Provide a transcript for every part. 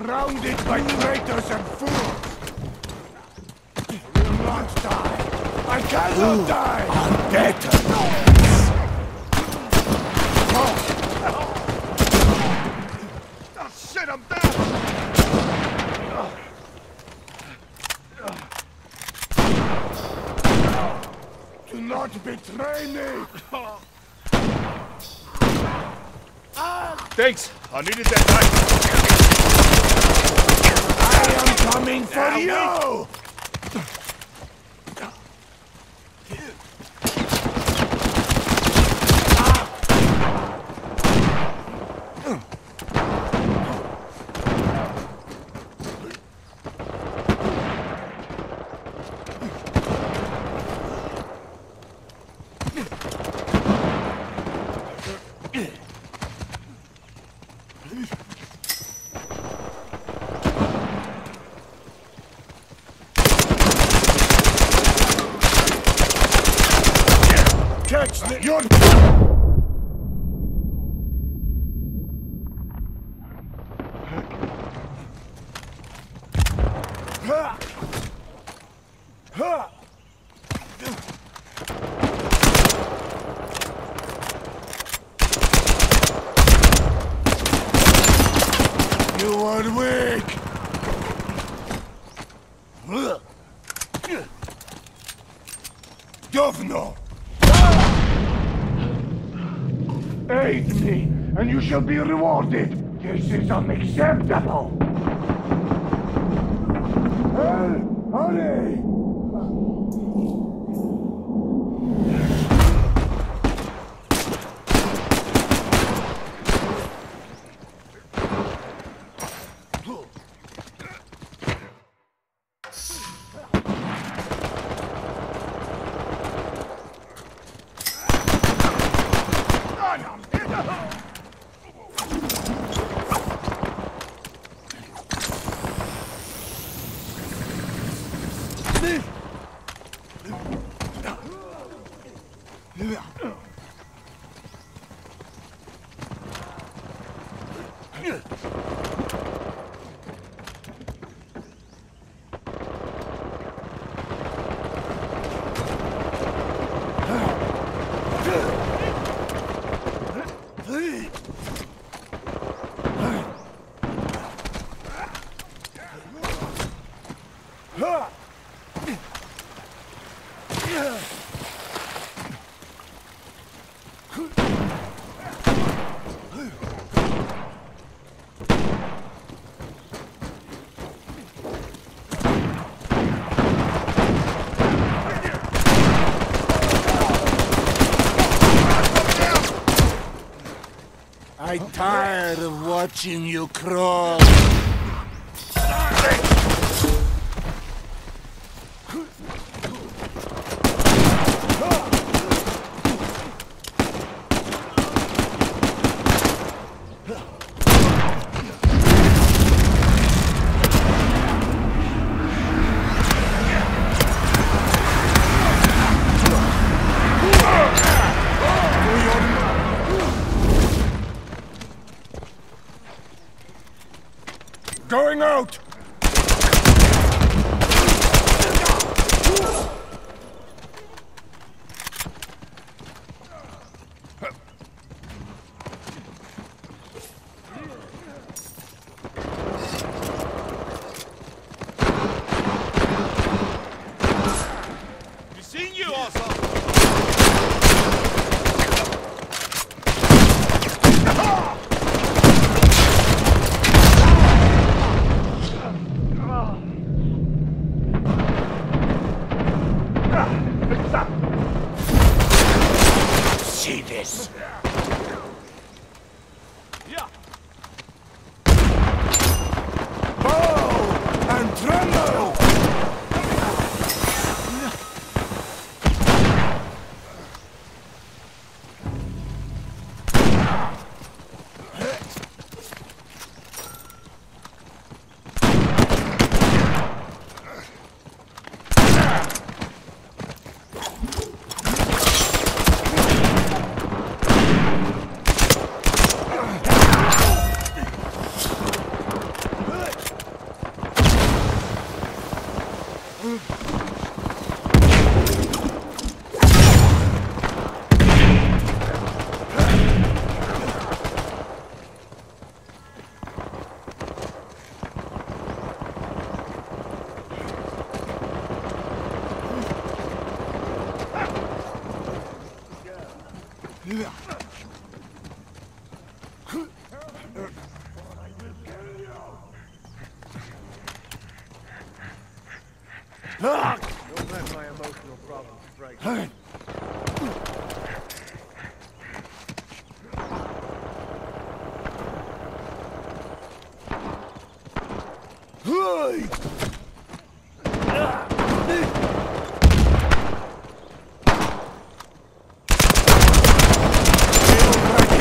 surrounded by traitors and fools! I will not die! I cannot Ooh, die! Better! Oh. oh, shit, I'm down! Do not betray me! Thanks. I needed that knife. I am coming for you! Catch the... You're... shall be rewarded! Tired of watching you crawl. Going out! Don't let my emotional problems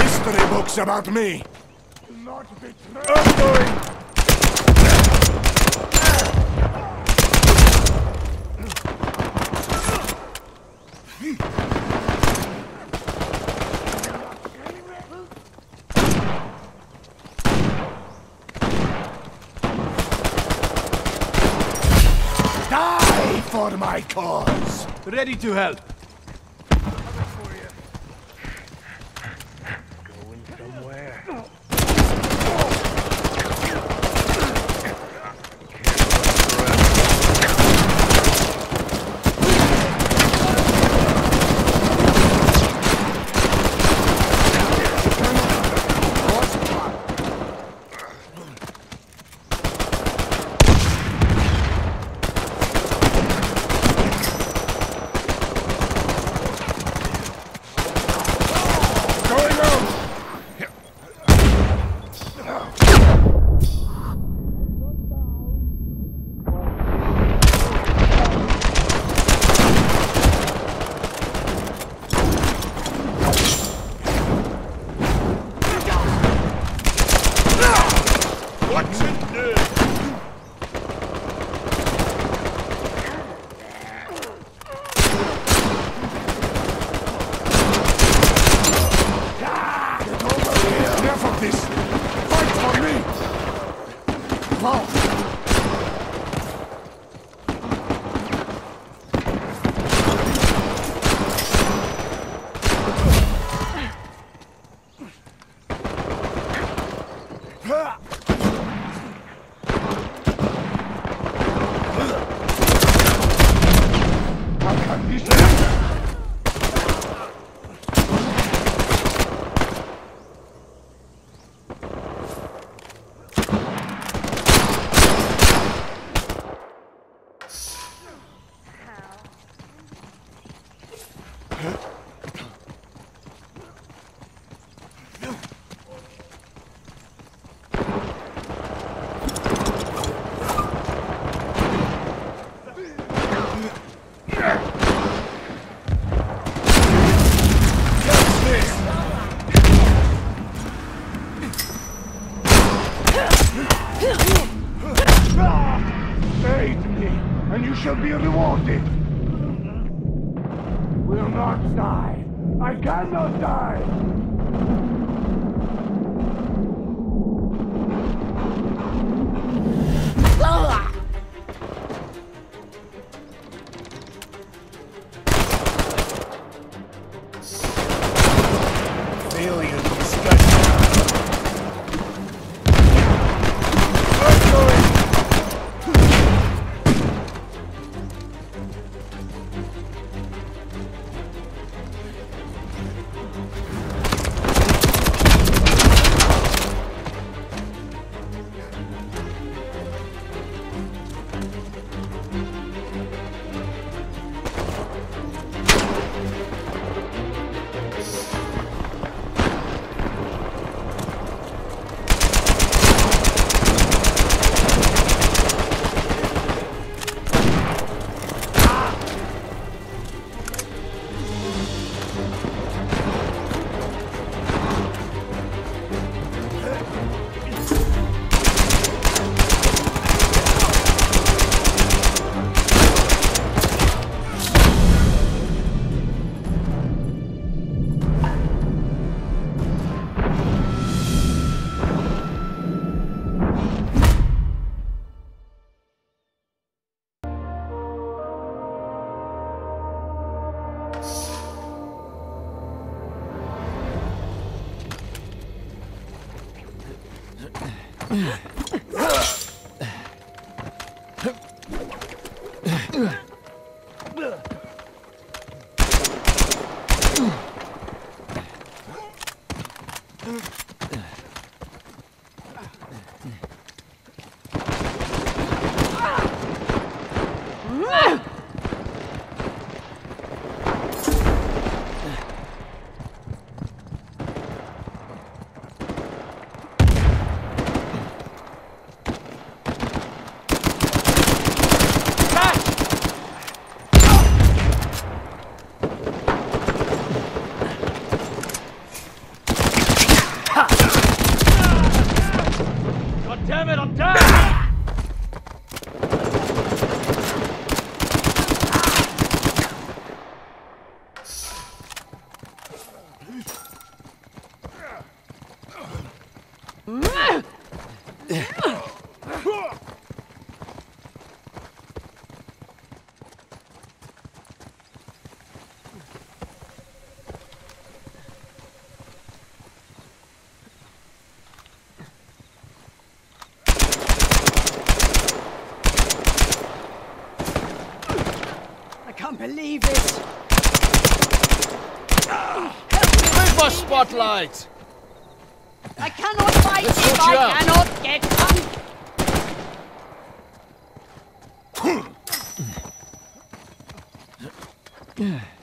history books about me. Not betray. Die for my cause. Ready to help. Going somewhere. Going out. What's Oh my Spotlight? I cannot fight Let's if I out. cannot get drunk.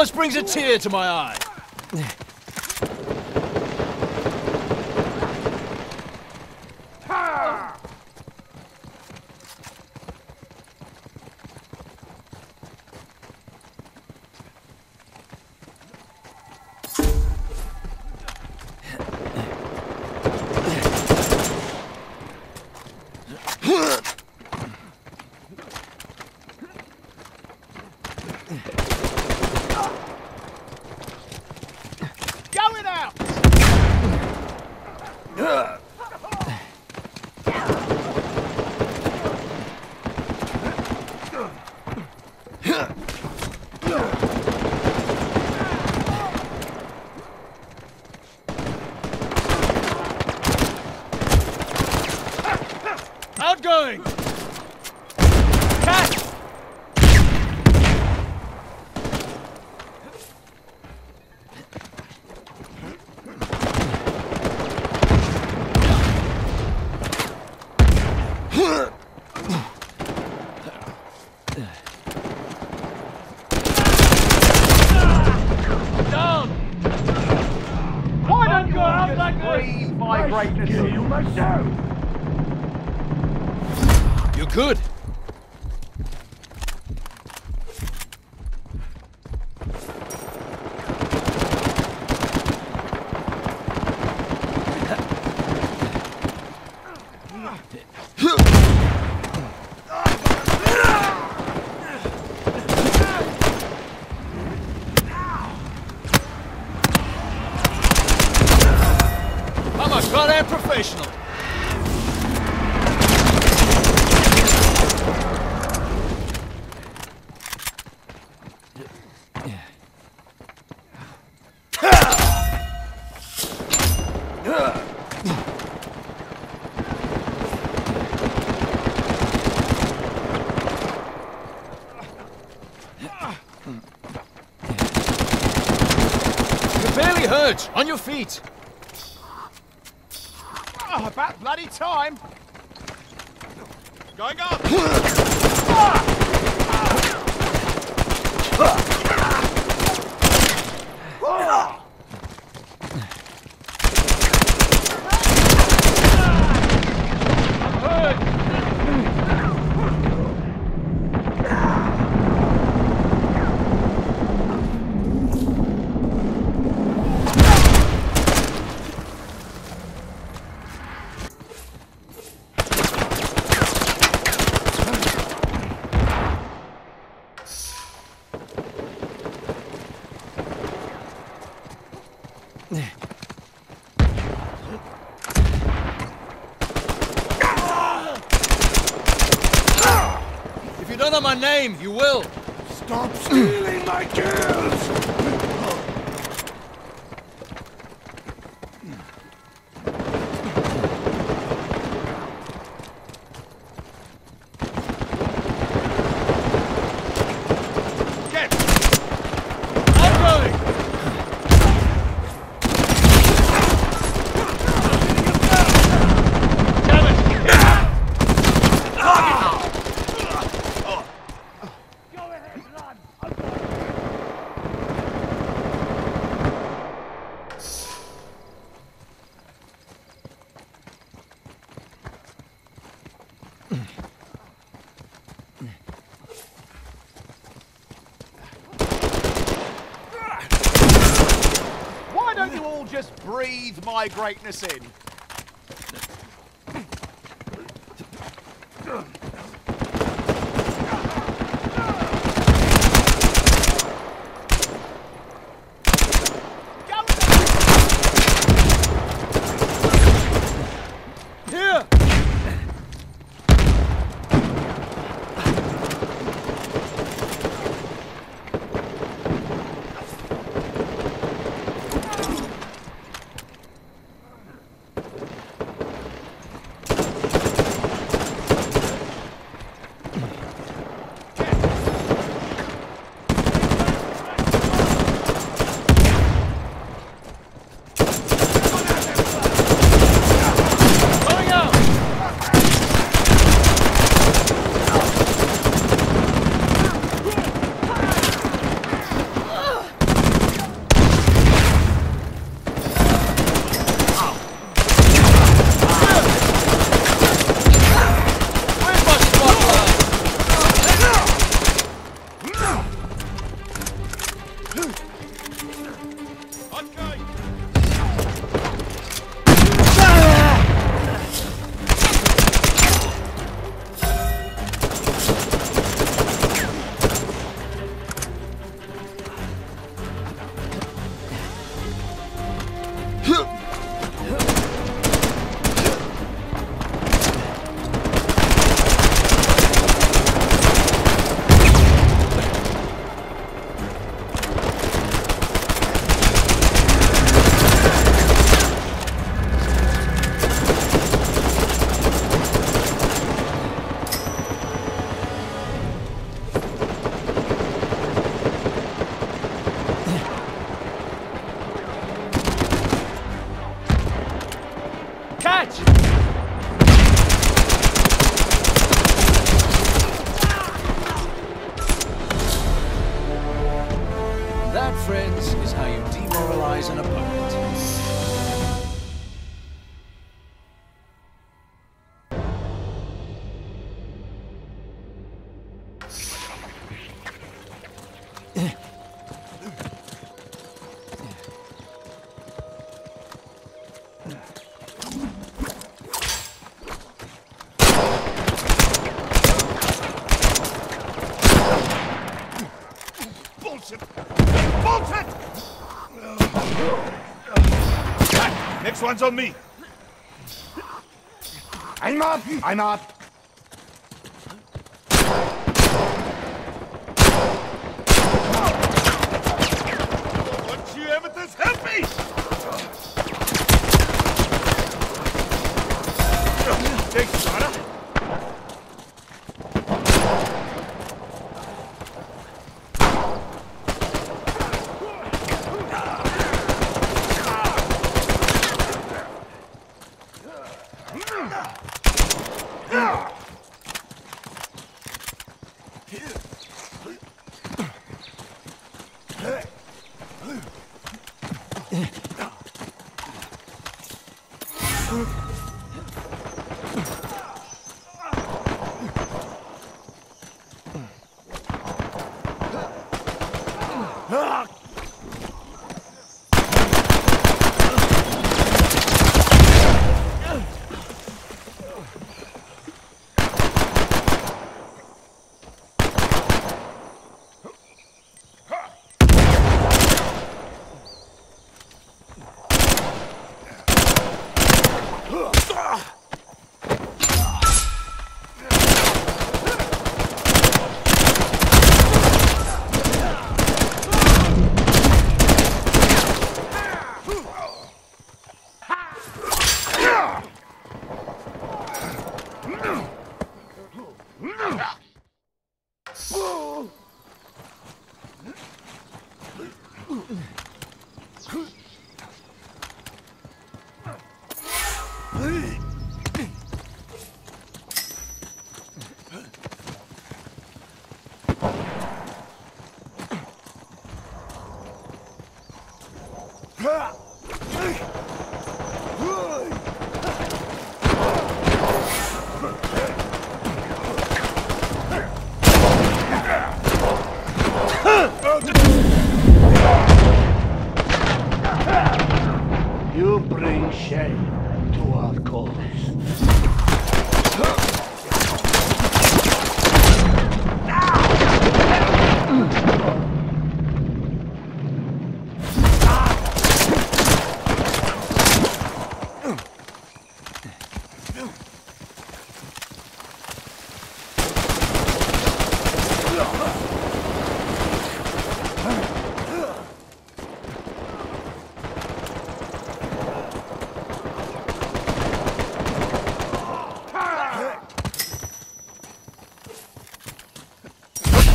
Almost brings a tear to my eye. On your feet. Ah, oh, about bloody time. Going up. If ah! ah you don't know my name, you will. Stop stealing my kills! Get. I'm going. Damn it! Why don't you all just breathe my greatness in? One's on me. I'm up! I'm up! Bring shame to our cause.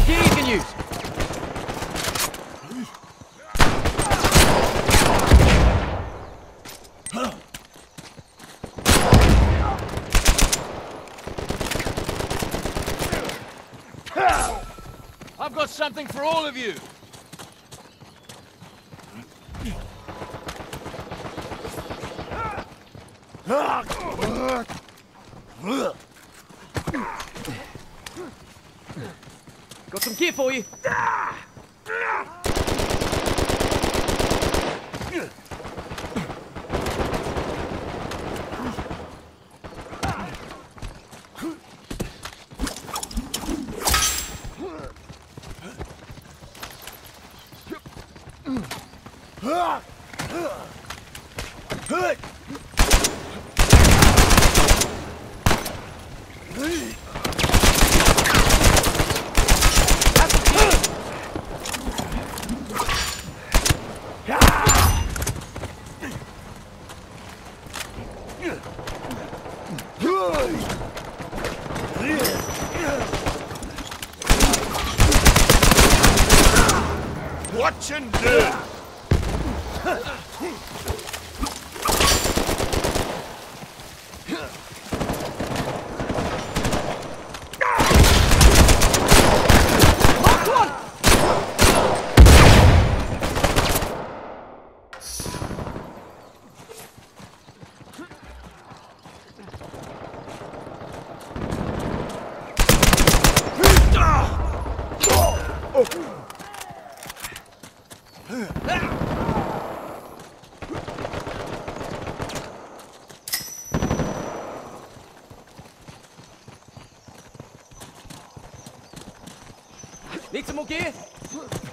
Gear you can use. I've got something for all of you. Got some gear for you. Watch and do! Need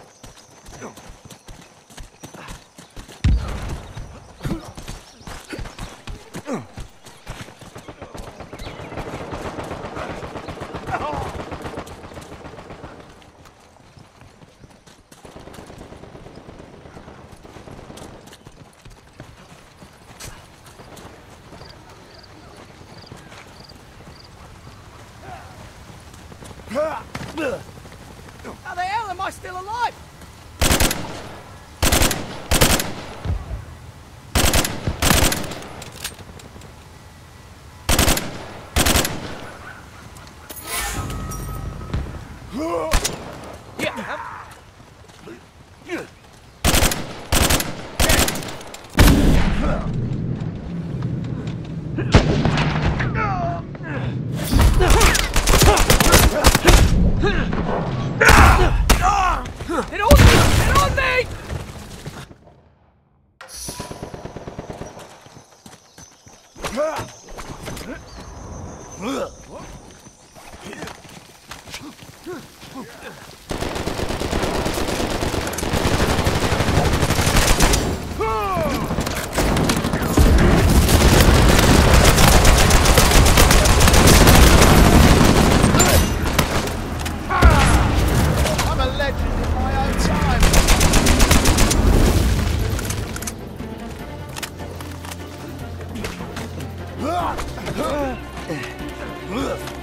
うわっ